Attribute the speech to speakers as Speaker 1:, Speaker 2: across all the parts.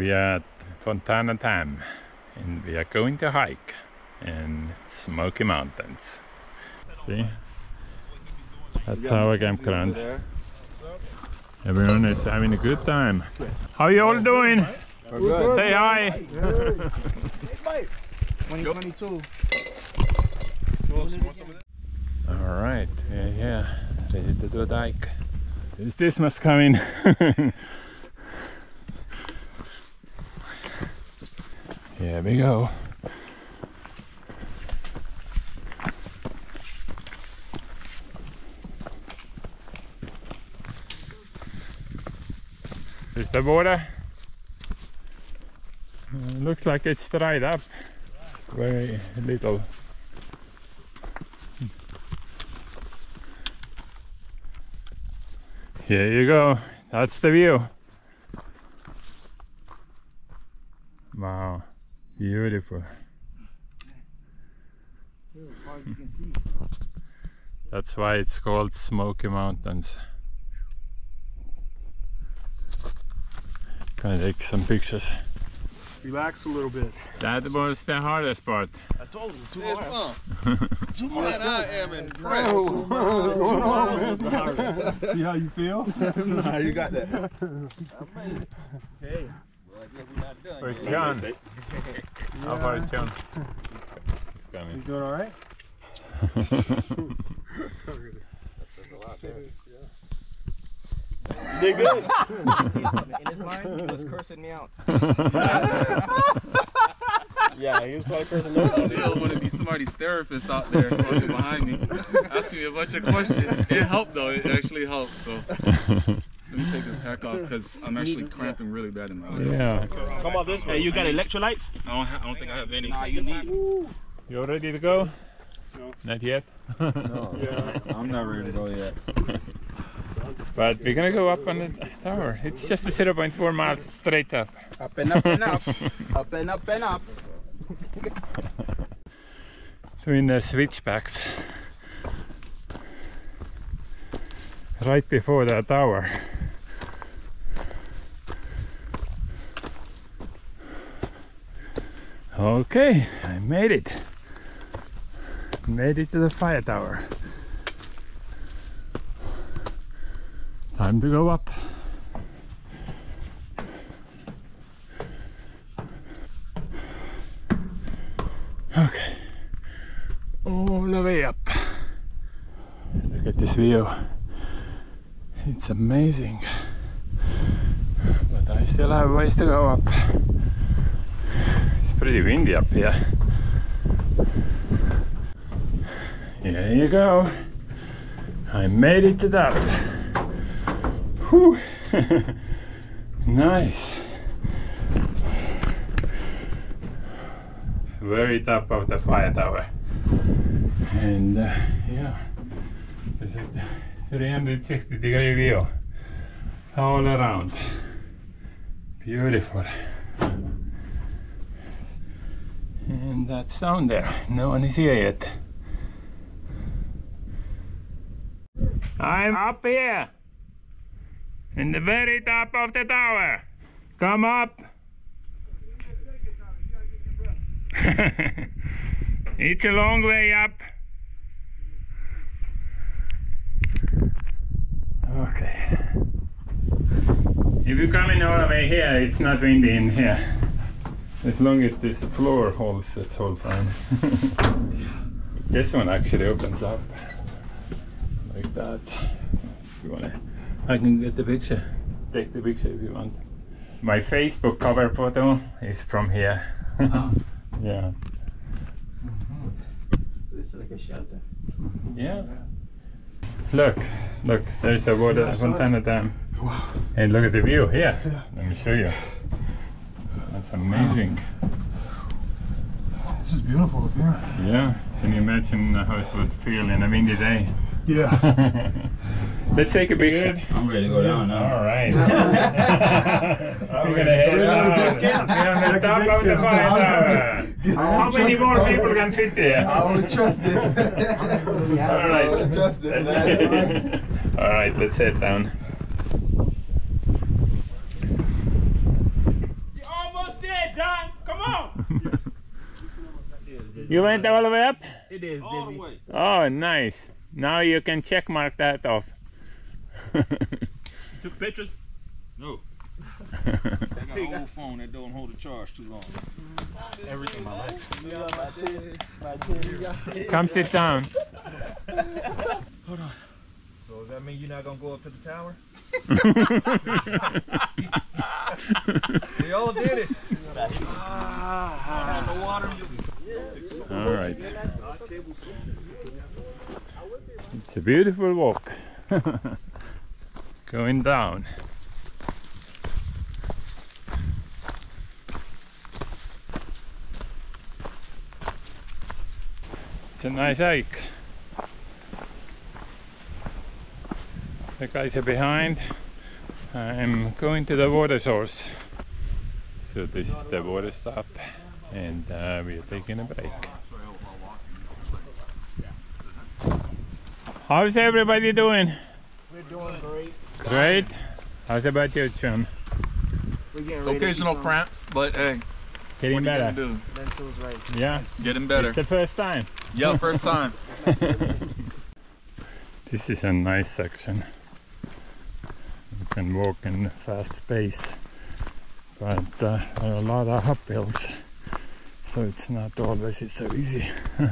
Speaker 1: We are at Fontana Dam and we are going to hike in Smoky Mountains. See? That's our campground. Everyone is having a good time. How you all doing? Say hi.
Speaker 2: 2022.
Speaker 1: All right, yeah, yeah, ready to do a hike. Is this must coming? Here we go. Is the water? Uh, looks like it's dried up. Very little. Here you go. That's the view. Wow. Beautiful. That's why it's called Smoky Mountains. Can I take some pictures?
Speaker 2: Relax a little bit.
Speaker 1: That was the hardest part.
Speaker 2: I told you, two
Speaker 3: It's
Speaker 2: hours.
Speaker 3: fun.
Speaker 2: Two
Speaker 3: Man, I am impressed. Oh.
Speaker 2: See how you feel?
Speaker 4: nah, you got that.
Speaker 2: Hey.
Speaker 1: Where's John? How far is John? He's
Speaker 2: You
Speaker 1: coming.
Speaker 2: doing all right? You did good.
Speaker 4: In his mind, he was cursing me out.
Speaker 2: Yeah, he was probably cursing nobody.
Speaker 3: Bill want to be somebody's therapist out there walking behind me, asking me a bunch of questions. It helped though. It actually helped. So let me take this pack off because I'm actually cramping really bad in my legs.
Speaker 1: yeah.
Speaker 2: Come on this way. Hey, you got electrolytes?
Speaker 3: I don't. Ha- I don't think I have any.
Speaker 1: You ready to go?
Speaker 2: No.
Speaker 1: Not yet.
Speaker 2: Yeah.
Speaker 4: I'm not ready to go yet.
Speaker 1: But we're gonna go up on the tower. It's just a 0.4 miles straight up.
Speaker 4: Up and up and up. up and up and up.
Speaker 1: Doing the switchbacks. Right before the tower. Okay, I made it. Made it to the fire tower. Time to go up. Okay. All the way up. Look at this view. It's amazing. But I still have ways to go up. Pretty windy up here. Here you go. I made it to that. Nice. Very top of the fire tower. And uh, yeah, it's a 360 degree view all around. Beautiful. And that's down there. No one is here yet. I'm up here in the very top of the tower. Come up. it's a long way up. Okay. If you come in all the way here, it's not windy in here. As long as this floor holds, that's all fine. this one actually opens up like that. If you wanna, I can get the picture. Take the picture if you want. My Facebook cover photo is from here. Uh-huh. yeah. Mm-hmm.
Speaker 4: This is like a shelter.
Speaker 1: Yeah. Look, look, there's the water,
Speaker 2: I saw it.
Speaker 1: Fontana Dam. And look at the view here. Yeah. Let me show you. That's amazing.
Speaker 2: This is beautiful up here.
Speaker 1: Yeah. Can you imagine how it would feel in a windy day?
Speaker 2: Yeah.
Speaker 1: Let's take a picture.
Speaker 4: I'm ready to go down now.
Speaker 1: All right. We're gonna head down. We're on the top of the fire tower. How many more people can fit there?
Speaker 4: I won't trust this.
Speaker 1: All
Speaker 4: I
Speaker 1: right.
Speaker 4: don't trust this.
Speaker 1: All right, let's head down. John, come on. You went all the way up?
Speaker 4: It is,
Speaker 5: All the way.
Speaker 1: Oh, nice. Now you can check mark that off.
Speaker 5: Took pictures? No. I got an old phone that don't hold a charge too long.
Speaker 4: Everything my life.
Speaker 1: Come sit down. Hold on.
Speaker 5: So does that mean you're not gonna go up to the tower? We all did it. Ah, ah. no water.
Speaker 1: All right. It's a beautiful walk. Going down. It's a nice hike. The guys are behind. I'm going to the water source. So this is the water stop and uh, we are taking a break. How's everybody doing?
Speaker 4: We're doing great.
Speaker 1: Great. How's about you, John?
Speaker 4: We're getting ready
Speaker 3: Occasional
Speaker 4: to
Speaker 3: cramps, but hey,
Speaker 1: Getting
Speaker 3: what
Speaker 1: better.
Speaker 3: do?
Speaker 4: lentils rice.
Speaker 1: Yeah,
Speaker 3: Getting better.
Speaker 1: it's the first time.
Speaker 3: Yeah, first time.
Speaker 1: This is a nice section. You can walk in a fast pace, but uh, there are a lot of uphills, so it's not always so easy.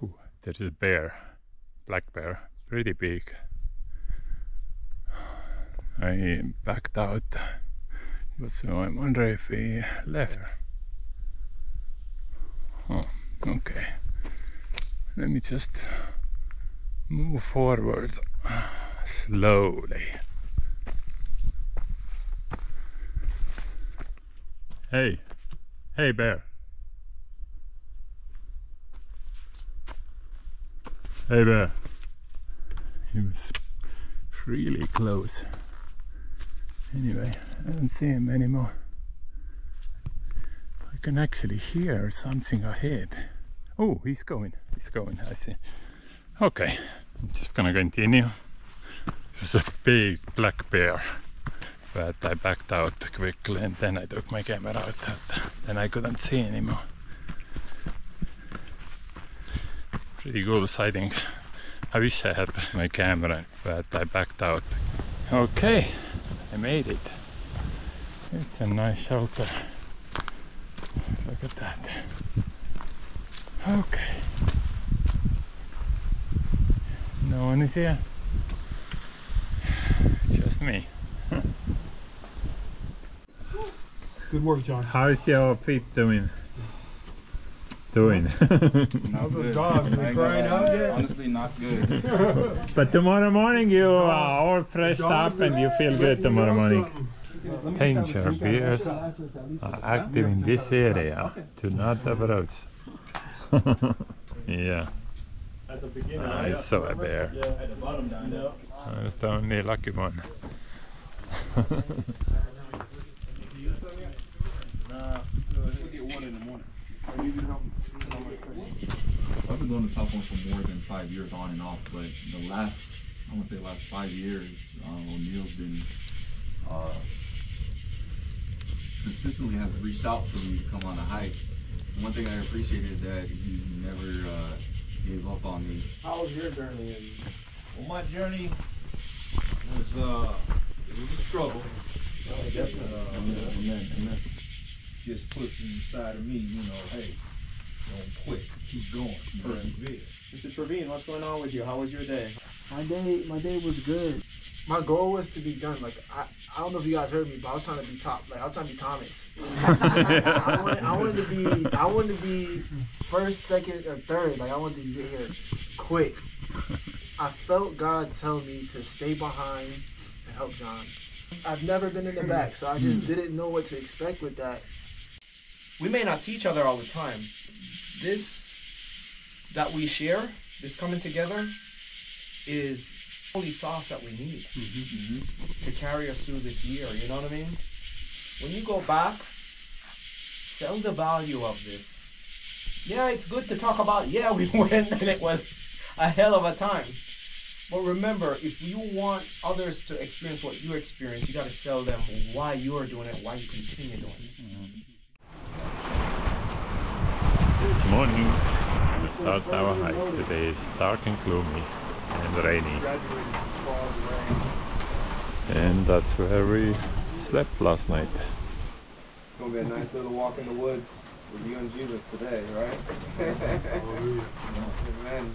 Speaker 1: Whew, there's a bear, black bear, pretty big. I backed out, so I wonder if he left. Oh, okay. Let me just move forward slowly. Hey, hey, bear. Hey, there. He was really close. Anyway, I don't see him anymore. I can actually hear something ahead. Oh, he's going. He's going. I see. Okay, I'm just gonna continue. There's a big black bear, but I backed out quickly and then I took my camera out. Then I couldn't see anymore. Pretty cool sighting. I wish I had my camera, but I backed out. Okay, I made it. It's a nice shelter. Look at that. Okay. No one is here. Just me.
Speaker 2: Good work, John.
Speaker 1: How's your feet doing? Doing.
Speaker 3: Not
Speaker 2: good. dogs, they crying out yet?
Speaker 3: Honestly, not good.
Speaker 1: but tomorrow morning you are all freshed up and you feel good tomorrow morning. Danger bears
Speaker 2: Yeah.
Speaker 1: are active in this area. Do not approach. yeah.
Speaker 5: At the beginning.
Speaker 1: I saw a bear.
Speaker 5: Yeah, at the bottom down there.
Speaker 1: I was the only lucky one.
Speaker 5: Nah, we'll get one in the morning.
Speaker 3: I've been going to top one for more than five years on and off, but the last, I want to say the last five years, um, O'Neill's been, uh, consistently has reached out to me to come on a hike. One thing I appreciated that he never, uh, gave up on me.
Speaker 4: How was your journey? And
Speaker 5: Well, my journey was, uh, it was a struggle. Uh,
Speaker 3: Amen, amen.
Speaker 5: Just puts inside of me, you know, hey, don't quit, keep going, persevere.
Speaker 4: Mr. Trevine, what's going on with you? How was your day?
Speaker 6: My day, my day was good. My goal was to be done. Like I, I don't know if you guys heard me, but I was trying to be top. Like I was trying to be Thomas. I, wanted, I wanted to be, I wanted to be first, second, or third. Like I wanted to get here quick. I felt God tell me to stay behind and help John. I've never been in the back, so I just hmm. didn't know what to expect with that.
Speaker 7: We may not see each other all the time. This that we share, this coming together, is holy sauce that we need mm-hmm. to carry us through this year. You know what I mean? When you go back, sell the value of this Yeah, it's good to talk about. Yeah, we went and it was a hell of a time. But remember, if you want others to experience what you experience, you got to sell them why you're doing it, why you continue doing it. Mm-hmm.
Speaker 1: This morning we start our hike. Today is dark and gloomy and rainy. And that's where we slept last night.
Speaker 4: It's gonna be a nice little walk in the woods with you and Jesus today, right? Amen.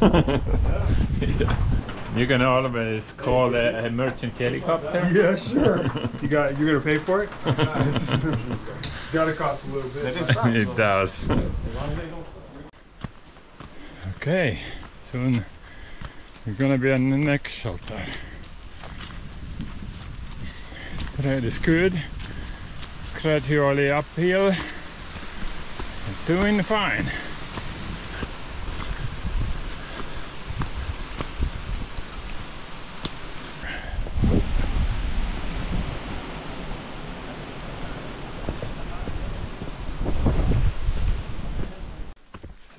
Speaker 1: Yeah. You can always call a, a merchant helicopter.
Speaker 2: Yeah, sure. You got. You're gonna pay for it? Gotta cost a little bit.
Speaker 1: it does. Okay, soon we're gonna be on the next shelter. Grade is good. Gradually uphill. Doing fine.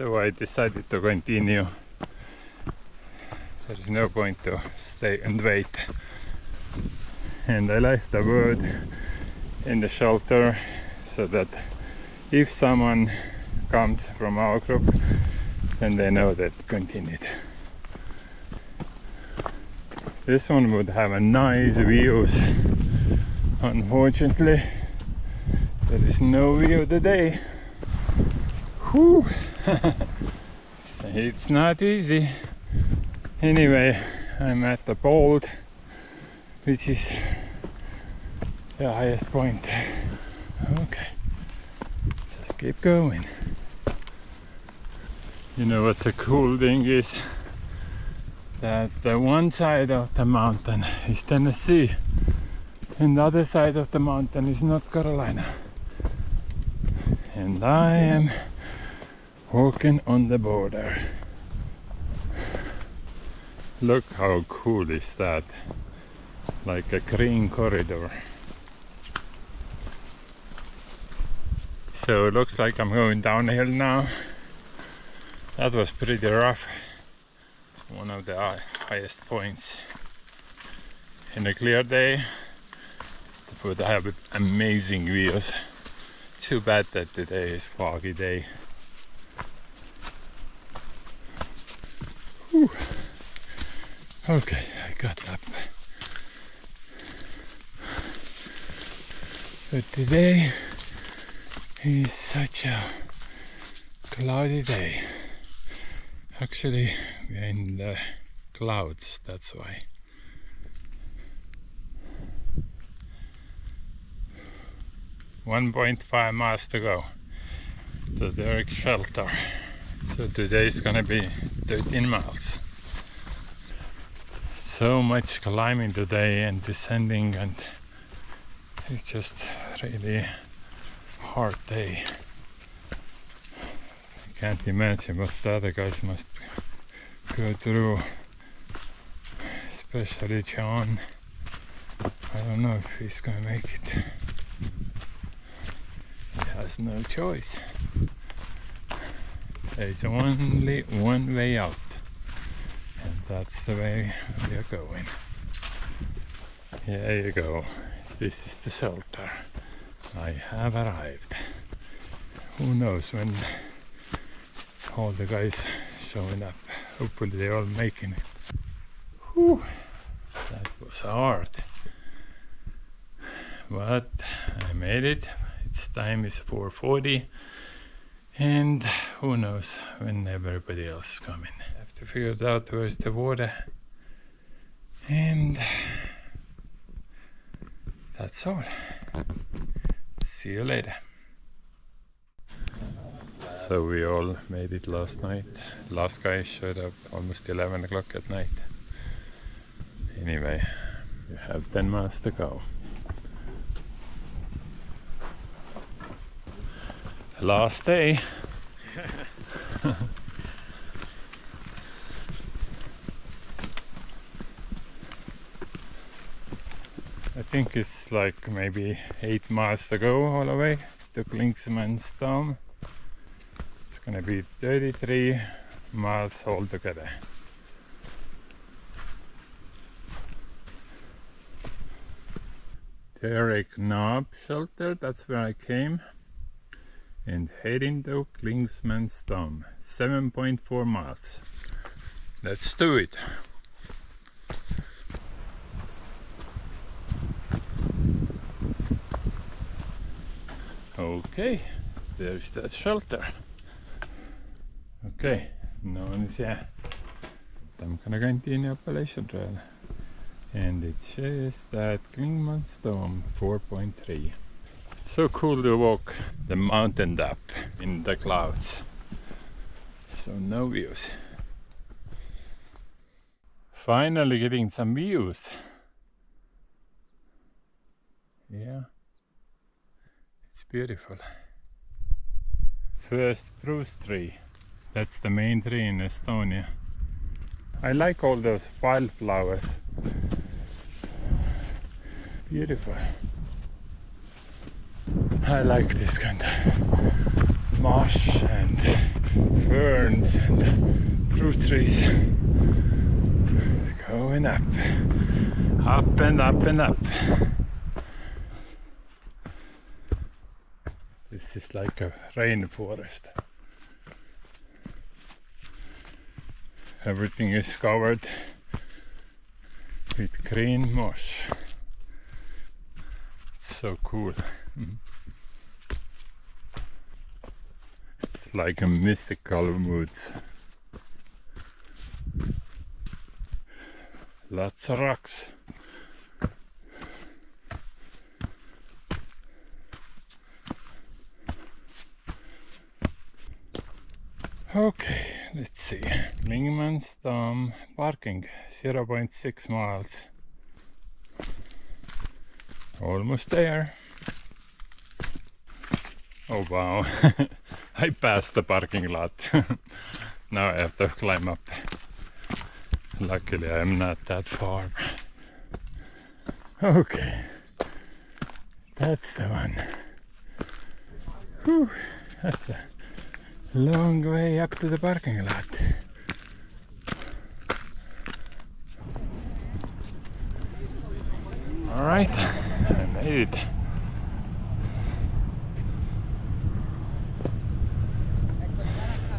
Speaker 1: So I decided to continue. There is no point to stay and wait. And I left the word in the shelter so that if someone comes from our group, then they know that continued. This one would have a nice views. Unfortunately, there is no view today. Whew. it's not easy. Anyway, I'm at the bolt, which is the highest point. Okay, just keep going. You know what's the cool thing is that the one side of the mountain is Tennessee and the other side of the mountain is North Carolina. And I am walking on the border. Look how cool is that. Like a green corridor. So it looks like I'm going downhill now. That was pretty rough. One of the highest points. In a clear day, but I have amazing views. Too bad that today is foggy day. Whew. Okay, I got up. But today is such a cloudy day. Actually, we're in the clouds, that's why. One point five miles to go to the Derrick shelter. So today is gonna be 13 miles. So much climbing today and descending and it's just really hard day. I can't imagine what the other guys must go through. Especially John. I don't know if he's gonna make it. He has no choice. There's only one way out, and that's the way we are going. Here you go. This is the shelter. I have arrived. Who knows when all the guys showing up. Hopefully they're all making it. Whew, that was hard. But I made it. Its time is 4:40 and who knows when everybody else is coming. I have to figure out where's the water. And that's all. See you later. So we all made it last night. Last guy showed up almost 11 o'clock at night. Anyway, we have 10 miles to go. Last day. I think it's like maybe 8 miles to go all the way to Clingmans Dome. It's gonna be 33 miles altogether. Derrick Knob shelter, that's where I came. And heading to Clingmans Dome, 7.4 miles. Let's do it. Okay, there's that shelter. Okay, no one is here. I'm gonna continue the Appalachian Trail. And it says that Clingmans Dome 4.3. So cool to walk the mountain up in the clouds. So no views. Finally getting some views. Yeah. It's beautiful. First spruce tree. That's the main tree in Estonia. I like all those wildflowers. Beautiful. I like this kind of marsh and ferns and fruit trees. Going up, up and up and up. This is like a rainforest. Everything is covered with green moss. It's so cool. Mm-hmm. Like a mystical woods. Lots of rocks. Okay, let's see. Clingmans Dome parking 0.6 miles. Almost there. Oh wow, I passed the parking lot. now I have to climb up. Luckily I'm not that far. Okay, that's the one. Whew, that's a long way up to the parking lot. All right, I made it.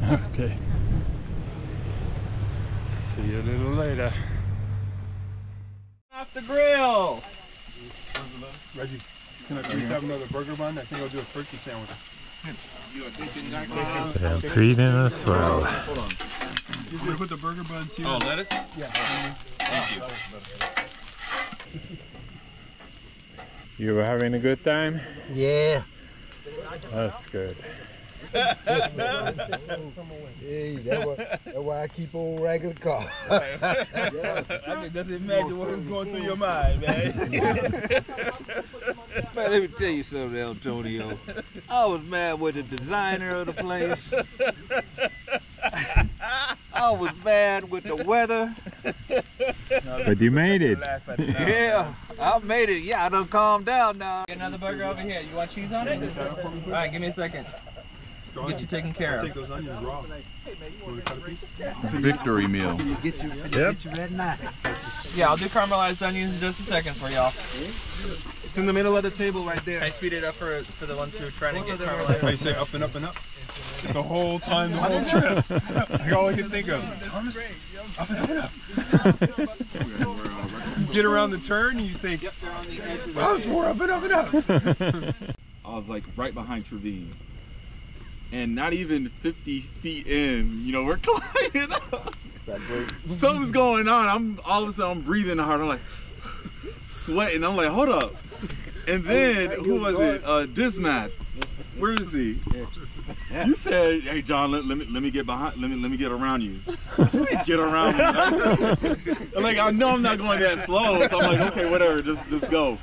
Speaker 1: Okay. See you a little later.
Speaker 5: Off the grill.
Speaker 2: Reggie, can I please have another burger bun? I think I'll do a turkey sandwich.
Speaker 1: They're feeding as well.
Speaker 2: You gonna put the burger buns here?
Speaker 3: Oh, lettuce? Yeah.
Speaker 1: Thank You were having a good time?
Speaker 6: Yeah.
Speaker 1: That's good.
Speaker 6: Hey, that's why, that's why I keep on regular car.
Speaker 5: I can just imagine what was going through your mind, man.
Speaker 8: Man, let me tell you something, Antonio. I was mad with the designer of the place. I was mad with the weather.
Speaker 1: But you made it.
Speaker 8: Yeah, I made it. Yeah, I done calmed down now.
Speaker 7: Get another burger over here. You want cheese on it? All right, give me a second. Get you taken care of.
Speaker 2: Take those onions raw.
Speaker 3: Victory meal.
Speaker 1: Yep.
Speaker 7: Yeah, I'll do caramelized onions in just a second for y'all.
Speaker 4: It's in the middle of the table right there.
Speaker 7: Can I speed it up for for the ones who are trying to get caramelized?
Speaker 2: I say up and up and up. The whole time, the whole trip. Like all I can think of. Thomas, up and up and up. Get around the turn, and you think, wow, it's more up and up and up.
Speaker 3: I was like right behind Trevine. And not even 50 feet in, you know, we're climbing up. something's going on. I'm all of a sudden I'm breathing hard. I'm like sweating. I'm like, hold up. And then who was it? Uh, Dismath. Where is he? You said, "Hey John, let, let me let me get behind, let me let me get around you." What you mean get around me? Like I know I'm not going that slow, so I'm like, okay, whatever, just just go.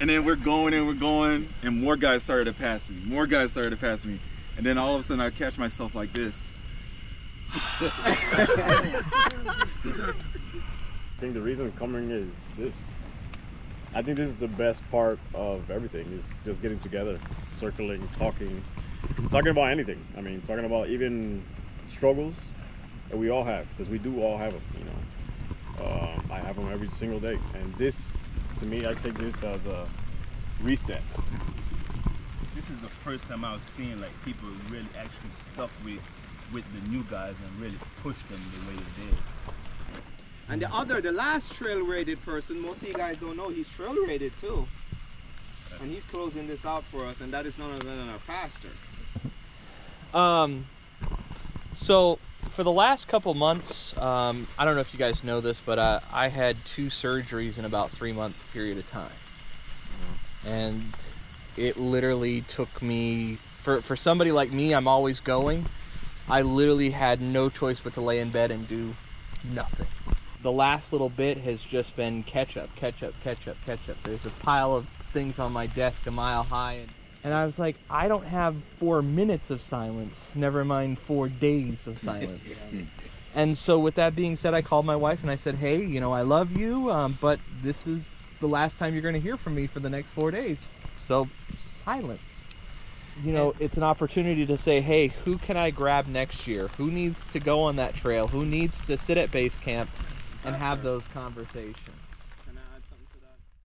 Speaker 3: And then we're going and we're going, and more guys started to pass me. More guys started to pass me, and then all of a sudden I catch myself like this.
Speaker 9: I think the reason coming is this. I think this is the best part of everything is just getting together, circling, talking, talking about anything. I mean, talking about even struggles that we all have, because we do all have them. You know, um, I have them every single day, and this, to me, I take this as a reset.
Speaker 5: This is the first time I was seeing like people really actually stuck with with the new guys and really push them the way they did.
Speaker 7: And the other, the last trail rated person, most of you guys don't know, he's trail rated too. And he's closing this out for us, and that is none other than our pastor.
Speaker 10: Um, so for the last couple months, um, I don't know if you guys know this, but uh, I had two surgeries in about three month period of time, and it literally took me for for somebody like me. I'm always going. I literally had no choice but to lay in bed and do nothing. The last little bit has just been catch up, catch up, catch up, catch up. There's a pile of things on my desk a mile high and and I was like, I don't have four minutes of silence, never mind four days of silence. and so, with that being said, I called my wife and I said, Hey, you know, I love you, um, but this is the last time you're going to hear from me for the next four days. So, silence. You know, it's an opportunity to say, Hey, who can I grab next year? Who needs to go on that trail? Who needs to sit at base camp and have those conversations?